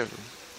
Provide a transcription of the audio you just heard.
him